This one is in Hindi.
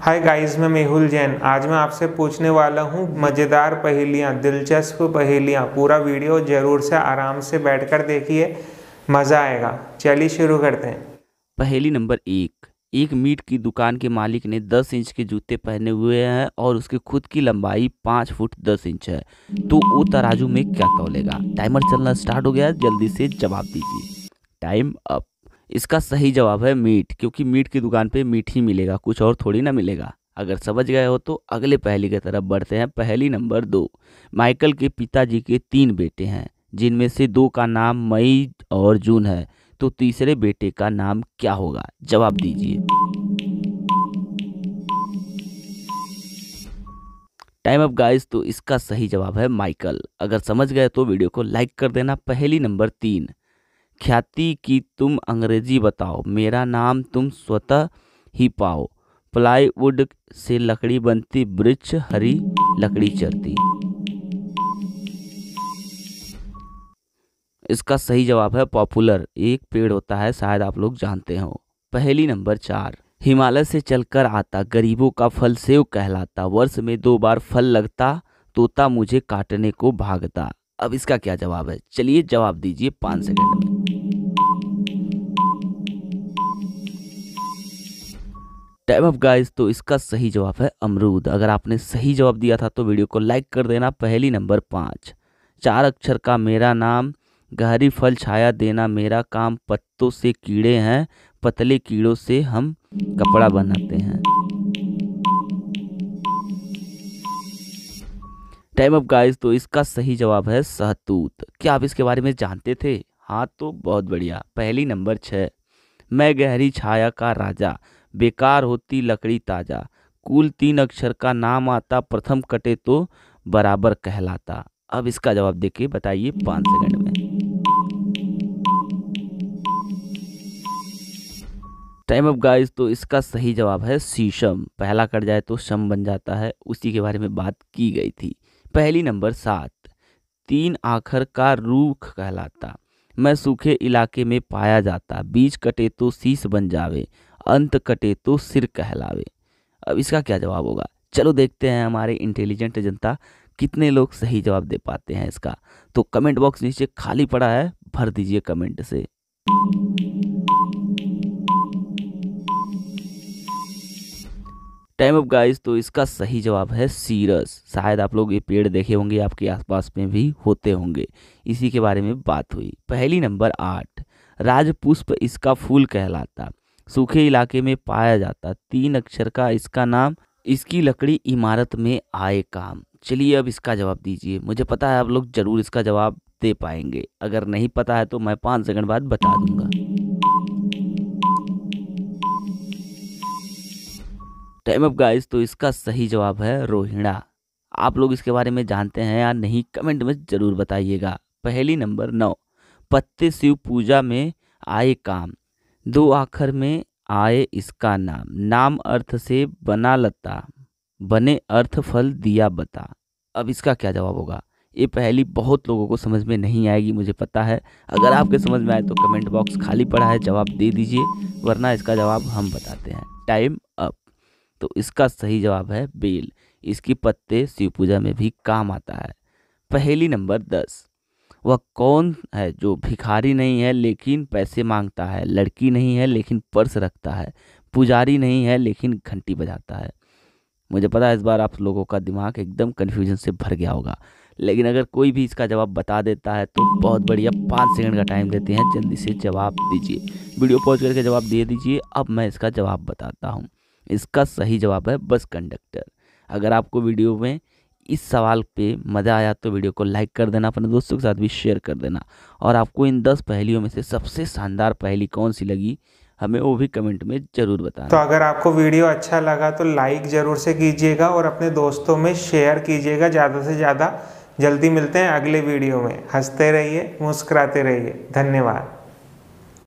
हाय गाइस मैं मेहुल जैन। आज मैं आपसे पूछने वाला हूँ मज़ेदार पहेलियाँ, दिलचस्प पहेलियाँ। पूरा वीडियो ज़रूर से आराम से बैठकर देखिए, मज़ा आएगा। चलिए शुरू करते हैं। पहेली नंबर एक। एक मीट की दुकान के मालिक ने 10 इंच के जूते पहने हुए हैं और उसकी खुद की लंबाई 5 फुट 10 इंच है। तो वो तराजू में क्या तोलेगा टाइमर चलना स्टार्ट हो गया, जल्दी से जवाब दीजिए। Time up. इसका सही जवाब है मीट, क्योंकि मीट की दुकान पे मीट ही मिलेगा, कुछ और थोड़ी ना मिलेगा। अगर समझ गए हो तो अगले पहेली की तरफ़ बढ़ते हैं। पहली नंबर दो, माइकल के पिताजी के तीन बेटे हैं, जिनमें से दो का नाम मई और जून है तो तीसरे बेटे का नाम क्या होगा? जवाब दीजिए। टाइम अप गाइस तो इसका सही जवाब है माइकल। अगर समझ गए तो वीडियो को लाइक कर देना। पहली नंबर तीन ख्याति की तुम अंग्रेज़ी बताओ। मेरा नाम तुम स्वतः ही पाओ। प्लाईवुड से लकड़ी बनती वृक्ष हरी लकड़ी चढ़ती इसका सही जवाब है पॉपुलर। एक पेड़ होता है, शायद आप लोग जानते हो। पहली नंबर चार। हिमालय से चलकर आता, गरीबों का फल सेव कहलाता। वर्ष में दो बार फल लगता, तोता मुझे काटने को भागता। अब इसका क्या जवाब है? चलिए जवाब दीजिए पाँच सेकंड में। टाइम ऑफ़ गाइस तो इसका सही जवाब है अमरूद। अगर आपने सही जवाब दिया था तो वीडियो को लाइक कर देना। पहली नंबर पाँच। चार अक्षर का मेरा नाम, गहरी फल छाया देना मेरा काम, पत्तों से कीड़े हैं, पतले कीड़ों से हम कपड़ा बनाते हैं। टाइम ऑफ़ गाइस तो इसका सही जवाब है सहतूत क्या आप इसके बारे में जानते थे? हाँ तो बहुत बढ़िया। पहली नंबर छः। मैं गहरी छाया का राजा। बेकार होती लकड़ी ताज़ा। कुल तीन अक्षर का नाम आता, प्रथम कटे तो बराबर कहलाता। अब इसका जवाब देखिए बताइए पाँच सेकंड में। टाइम ऑफ़ गाइस तो इसका सही जवाब है शीशम पहला कट जाए तो शम बन जाता है। उसी के बारे में बात की गई थी। पहली नंबर सात। तीन आखर का रूख कहलाता। मैं सूखे इलाके में पाया जाता। बीज कटे तो शीश बन जावे। अंत कटे तो सिर कहलावे। अब इसका क्या जवाब होगा? चलो देखते हैं हमारे इंटेलिजेंट जनता कितने लोग सही जवाब दे पाते हैं इसका। तो कमेंट बॉक्स नीचे खाली पड़ा है, भर दीजिए कमेंट से। टाइम ऑफ़ गाइस तो इसका सही जवाब है सीरस शायद आप लोग ये पेड़ देखे होंगे, आपके आसपास में भी होते होंगे। इसी के बारे में बात हुई। पहली नंबर आठ। राजपुष्प इसका फूल कहलाता। सूखे इलाके में पाया जाता। तीन अक्षर का इसका नाम, इसकी लकड़ी इमारत में आए काम। चलिए अब इसका जवाब दीजिए। मुझे पता है आप लोग ज़रूर इसका जवाब दे पाएँगे। अगर नहीं पता है तो मैं पाँच सेकंड बाद बता दूँगा। टाइम अप गाइस तो इसका सही जवाब है रोहिणा। आप लोग इसके बारे में जानते हैं या नहीं, कमेंट में ज़रूर बताइएगा। पहली नंबर नौ। पत्ते शिव पूजा में आए काम। दो आखर में आए इसका नाम। नाम अर्थ से बना लता, बने अर्थ फल दिया बता। अब इसका क्या जवाब होगा? ये पहली बहुत लोगों को समझ में नहीं आएगी, मुझे पता है। अगर आपके समझ में आए तो कमेंट बॉक्स खाली पड़ा है, जवाब दे दीजिए, वरना इसका जवाब हम बताते हैं। Time up. तो इसका सही जवाब है बेल। इसकी पत्ते शिव पूजा में भी काम आता है। पहली नंबर दस। वह कौन है जो भिखारी नहीं है, लेकिन पैसे माँगता है, लड़की नहीं है, लेकिन पर्स रखता है, पुजारी नहीं है, लेकिन घंटी बजाता है। मुझे पता है इस बार आप लोगों का दिमाग एकदम कन्फ्यूज़न से भर गया होगा, लेकिन अगर कोई भी इसका जवाब बता देता है तो बहुत बढ़िया, पाँच सेकंड का टाइम देते हैं, जल्दी से जवाब दीजिए। वीडियो पॉज करके जवाब दे दीजिए, अब मैं इसका जवाब बताता हूँ। इसका सही जवाब है बस कंडक्टर अगर आपको वीडियो में इस सवाल पे मज़ा आया तो वीडियो को लाइक कर देना, अपने दोस्तों के साथ भी शेयर कर देना। और आपको इन दस पहेलियों में से सबसे शानदार पहेली कौन सी लगी, हमें वो भी कमेंट में ज़रूर बताना। तो अगर आपको वीडियो अच्छा लगा तो लाइक ज़रूर से कीजिएगा और अपने दोस्तों में शेयर कीजिएगा ज़्यादा से ज़्यादा। जल्दी मिलते हैं अगले वीडियो में। हँसते रहिए, मुस्कुराते रहिए। धन्यवाद।